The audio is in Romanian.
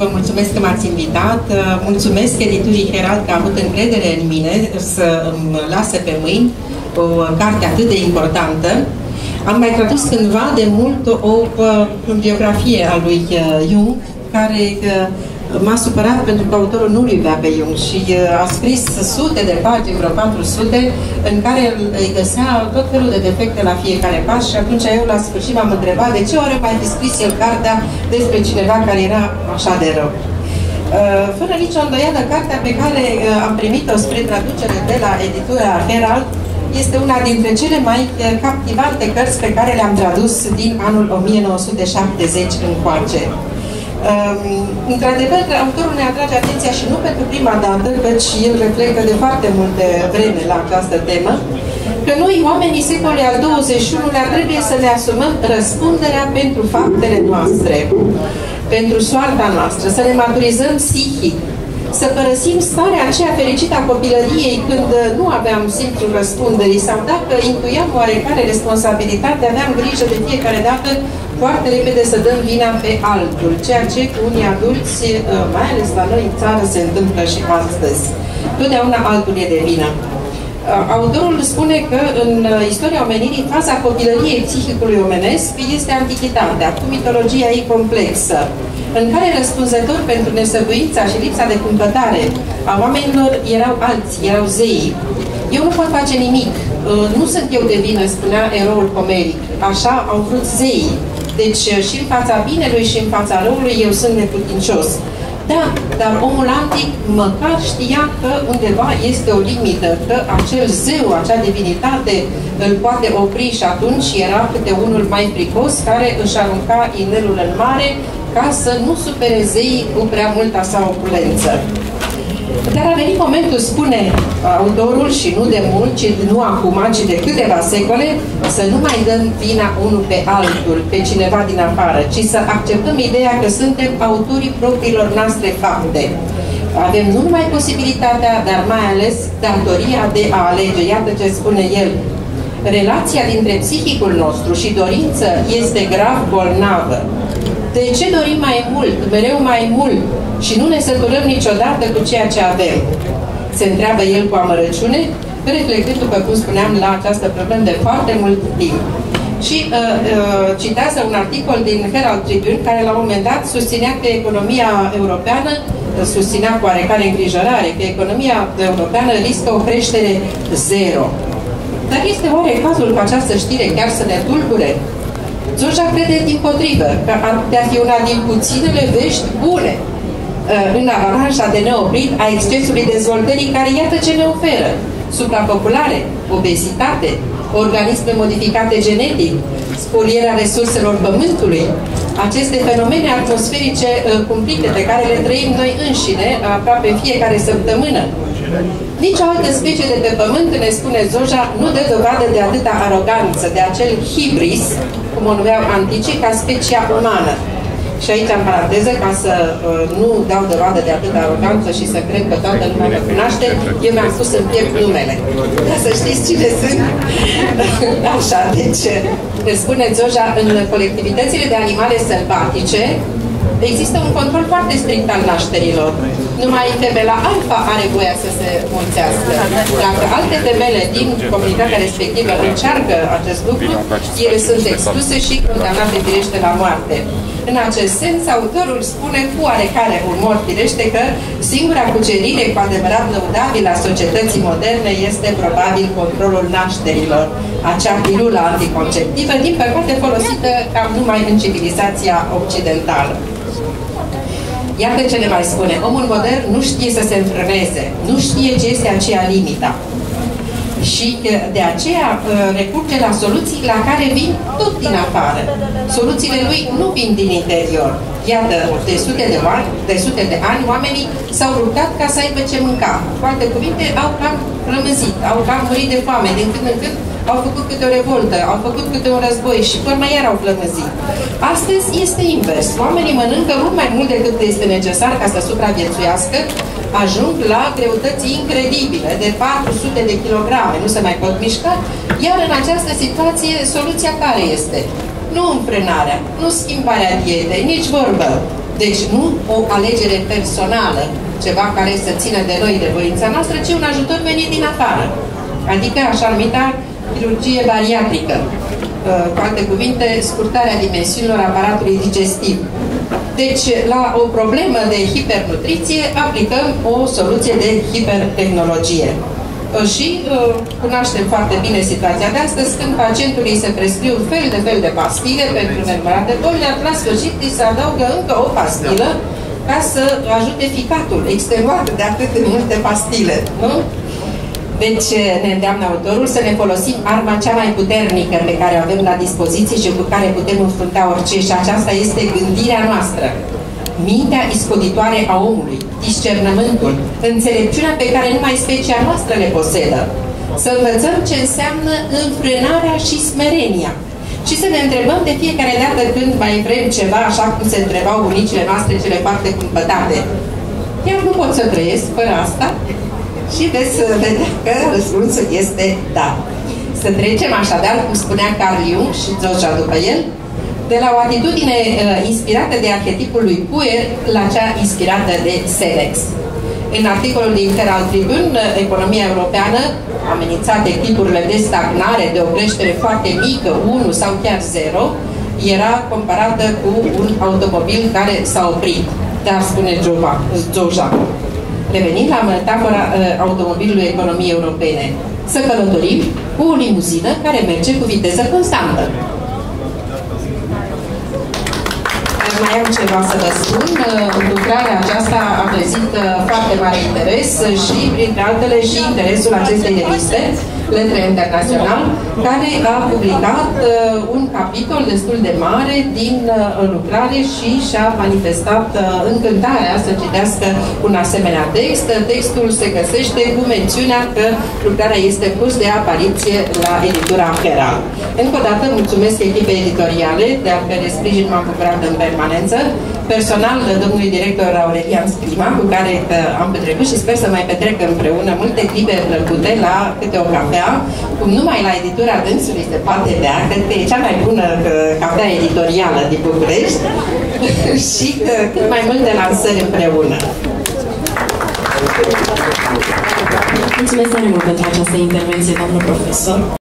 vă mulțumesc că m-ați invitat. Uh, mulțumesc editurii Herald că a avut încredere în mine să îmi lase pe mâini o carte atât de importantă. Am mai tradus cândva de mult o, o, o biografie a lui uh, Jung, care m-a supărat pentru că autorul nu-l iubea pe Jung și uh, a scris sute de pagini, vreo 400, în care îi găsea tot felul de defecte la fiecare pas și atunci eu la sfârșit m-am întrebat de ce ori mai fi scris el cartea despre cineva care era așa de rău. Uh, fără nicio îndoială, cartea pe care uh, am primit-o spre traducere de la editura Herald este una dintre cele mai captivante cărți pe care le-am tradus din anul 1970 încoace. Um, Într-adevăr, autorul ne atrage atenția și nu pentru prima dată, căci el reflectă de foarte multe vreme la această temă, că noi, oamenii secolului al XXI-lea, trebuie să ne asumăm răspunderea pentru faptele noastre, pentru soarta noastră, să ne maturizăm psihic, să părăsim starea aceea fericită a copilăriei când nu aveam simțul răspunderii sau dacă intuiam oarecare responsabilitate, aveam grijă de fiecare dată foarte repede să dăm vina pe altul, ceea ce cu unii adulți, uh, mai ales la noi în țară, se întâmplă și astăzi. Totdeauna altul e de vină. Uh, autorul spune că în uh, istoria omenirii, faza copilăriei psihicului omenesc este antichitatea, cu mitologia ei complexă, în care răspunzător pentru nesăbuința și lipsa de cumpătare a oamenilor erau alții, erau zei. Eu nu pot face nimic, nu sunt eu de vină, spunea eroul comeric. Așa au vrut zeii. Deci și în fața binelui și în fața răului eu sunt neputincios. Da, dar omul antic măcar știa că undeva este o limită, că acel zeu, acea divinitate îl poate opri și atunci era câte unul mai fricos care își arunca inelul în mare ca să nu supere zeii cu prea multa sa opulență. Dar a venit momentul, spune autorul, și nu de mult, ci nu acum, ci de câteva secole, să nu mai dăm vina unul pe altul, pe cineva din afară, ci să acceptăm ideea că suntem autorii propriilor noastre fapte. Avem nu numai posibilitatea, dar mai ales datoria de a alege. Iată ce spune el. Relația dintre psihicul nostru și dorință este grav bolnavă. De ce dorim mai mult, mereu mai mult și nu ne săturăm niciodată cu ceea ce avem? Se întreabă el cu amărăciune, reflectând, după cum spuneam, la această problemă de foarte mult timp. Și uh, uh, citează un articol din Herald Tribune, care la un moment dat susținea că economia europeană susținea cu oarecare îngrijorare că economia europeană riscă o creștere zero. Dar este oare cazul ca această știre chiar să ne tulbure? Zoja crede din potrivă că ar putea fi una din puținele vești bune uh, în avalanșa de neoprit a excesului dezvoltării care iată ce ne oferă. Suprapopulare, obezitate, organisme modificate genetic, spolierea resurselor pământului, aceste fenomene atmosferice uh, cumplite pe care le trăim noi înșine aproape fiecare săptămână. Nici o altă specie de pe pământ, ne spune Zoja, nu dă dovadă de atâta aroganță, de acel hibris, cum o numeau anticii, ca specia umană. Și aici, în paranteză, ca să uh, nu dau dovadă de atâta aroganță și să cred că toată lumea mă cunoaște, eu mi-am spus în piept numele. Ca să știți cine sunt. Așa, deci, spune Zoja, în colectivitățile de animale sălbatice, există un control foarte strict al nașterilor. Numai femela alfa are voia să se mulțească. Dacă alte femele din comunitatea respectivă încearcă acest lucru, ele sunt excluse și condamnate firește la moarte. În acest sens, autorul spune cu oarecare umor firește că singura cucerire cu adevărat lăudabilă a societății moderne este probabil controlul nașterilor, acea pilulă anticonceptivă, din păcate folosită cam numai în civilizația occidentală. Iată ce ne mai spune. Omul modern nu știe să se înfrâneze, nu știe ce este aceea limita. Și de aceea recurge la soluții la care vin tot din afară. Soluțiile lui nu vin din interior. Iată, de sute de ani, de sute de ani oamenii s-au luptat ca să aibă ce mânca. Cu alte cuvinte, au cam rămâzit, au cam murit de foame. Din când în când au făcut câte o revoltă, au făcut câte un război și până iar au flămăzit. Astăzi este invers. Oamenii mănâncă mult mai mult decât este necesar ca să supraviețuiască, ajung la greutăți incredibile, de 400 de kilograme, nu se mai pot mișca, iar în această situație, soluția care este? Nu înfrânarea, nu schimbarea dietei, nici vorbă. Deci nu o alegere personală, ceva care să țină de noi, de voința noastră, ci un ajutor venit din afară. Adică așa numita chirurgie bariatrică. Uh, cu alte cuvinte, scurtarea dimensiunilor aparatului digestiv. Deci, la o problemă de hipernutriție, aplicăm o soluție de hipertehnologie. Uh, și uh, cunoaștem foarte bine situația de astăzi, când pacientului se prescriu fel de fel de pastile pentru nenumărate boli, la sfârșit îi se adaugă încă o pastilă ca să ajute ficatul extenuat de atât de multe pastile. Nu? Deci ne îndeamnă autorul să ne folosim arma cea mai puternică pe care o avem la dispoziție și cu care putem înfrunta orice și aceasta este gândirea noastră. Mintea iscoditoare a omului, discernământul, înțelepciunea pe care numai specia noastră le posedă. Să învățăm ce înseamnă înfrânarea și smerenia. Și să ne întrebăm de fiecare dată când mai vrem ceva, așa cum se întrebau bunicile noastre cele foarte cumpătate. Chiar nu pot să trăiesc fără asta? Și veți vedea că răspunsul este da. Să trecem așadar, cum spunea Carl Jung și Zoja după el, de la o atitudine uh, inspirată de arhetipul lui Puer la cea inspirată de Senex. În articolul din Herald Tribune, economia europeană, amenințate tipurile de stagnare, de o creștere foarte mică, 1 sau chiar 0, era comparată cu un automobil care s-a oprit. Dar spune Zoja, Revenind la metafora uh, automobilului economiei europene, să călătorim cu o limuzină care merge cu viteză constantă. Mai am ceva să vă spun. Uh, lucrarea aceasta a trezit uh, foarte mare interes și, printre altele, și interesul acestei reviste Letre Internațional, care a publicat uh, un capitol destul de mare din uh, lucrare și și-a manifestat uh, încântarea să citească un asemenea text. Textul se găsește cu mențiunea că lucrarea este pus de apariție la editura Feral. Încă o dată mulțumesc echipei editoriale, de a care sprijin m-am bucurat în permanență, personal domnului director Aurelian Sprima, cu care uh, am petrecut și sper să mai petrec împreună multe clipe plăcute la câte o cafea, cum numai la editura dânsului se poate bea, cred că e cea mai bună uh, cafea editorială din București și uh, cât mai multe lansări împreună. Mulțumesc tare mult pentru această intervenție, doamnă profesor.